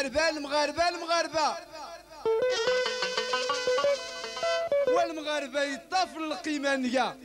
المغاربة المغاربة المغاربة. والمغاربة يطاف القيمانية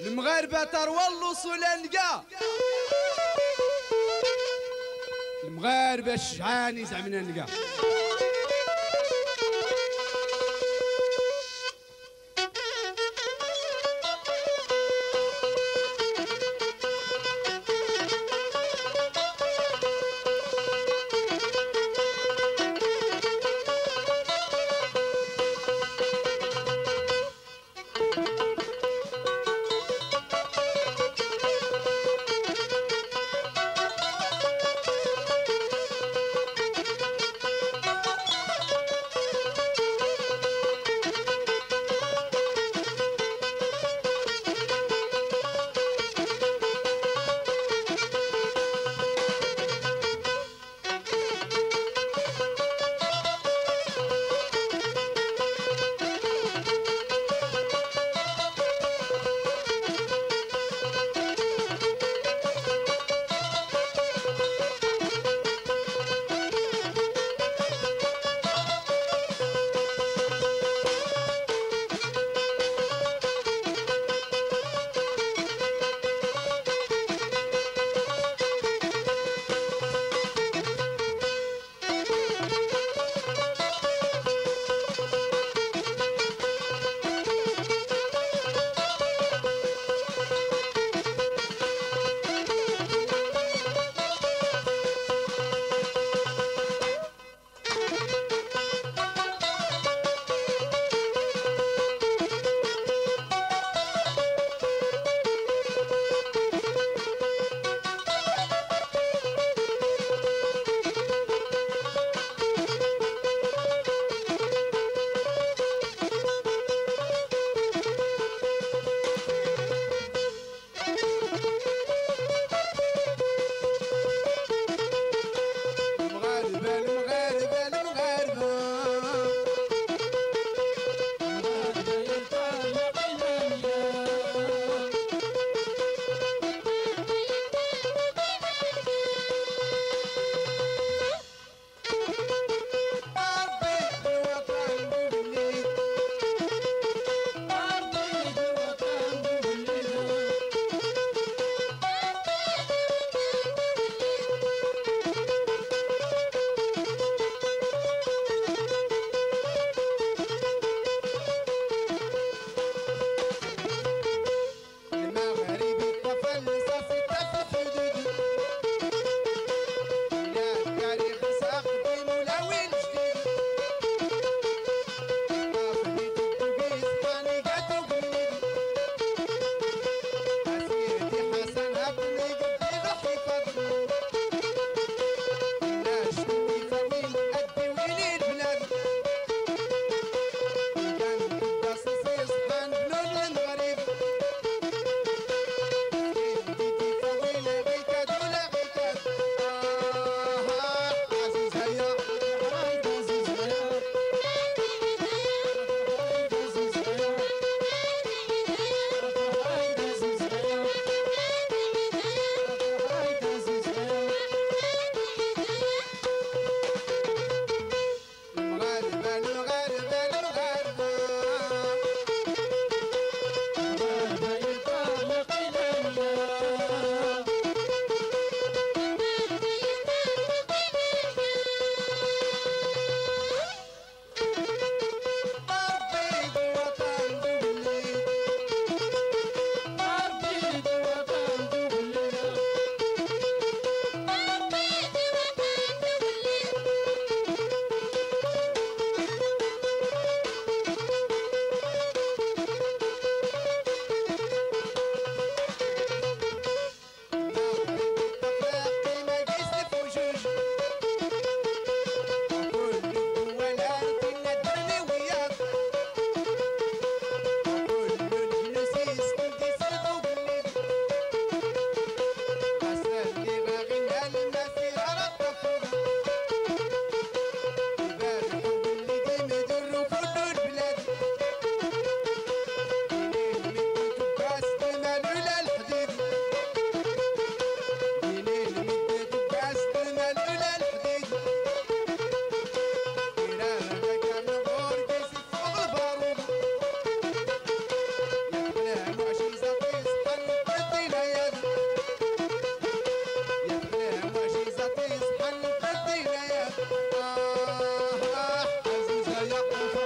المغاربة تروى اللصولانية المغاربة الشعاني زعمنا نلقى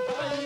المغاربة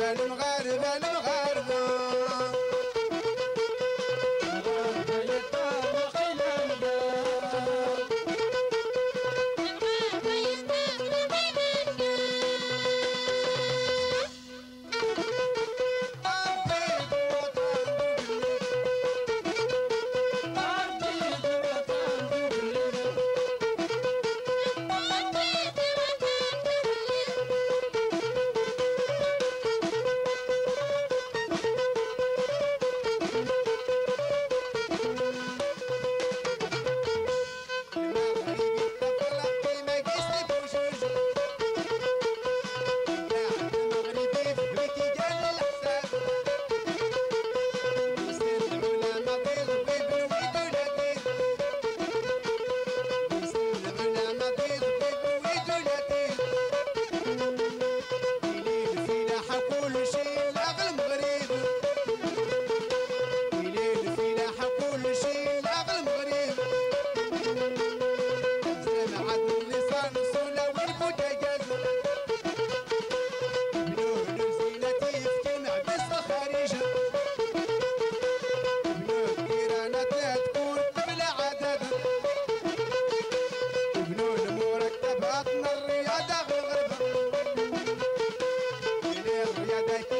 المغاربة المغاربة Thank.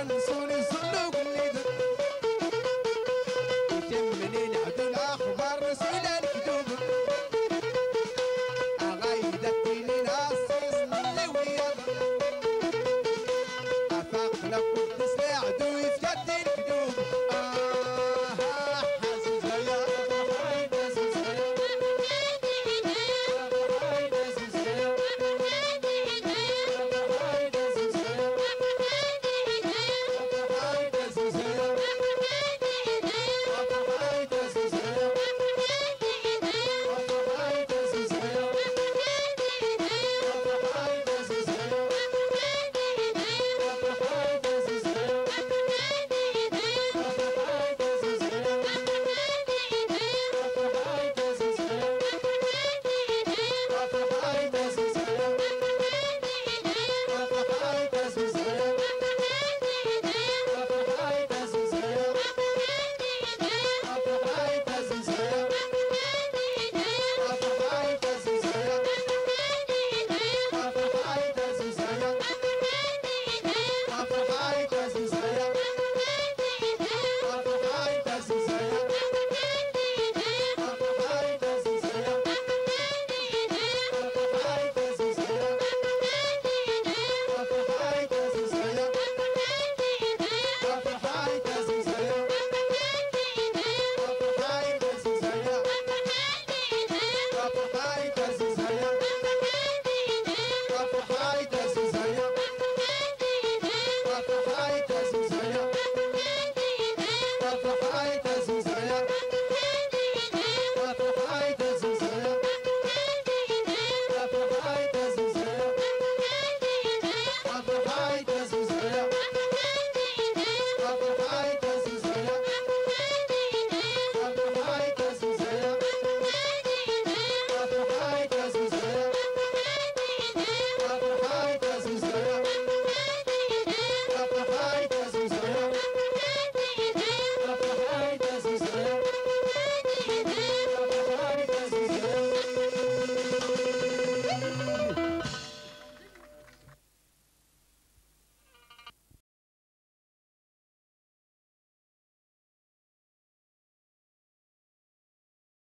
and soon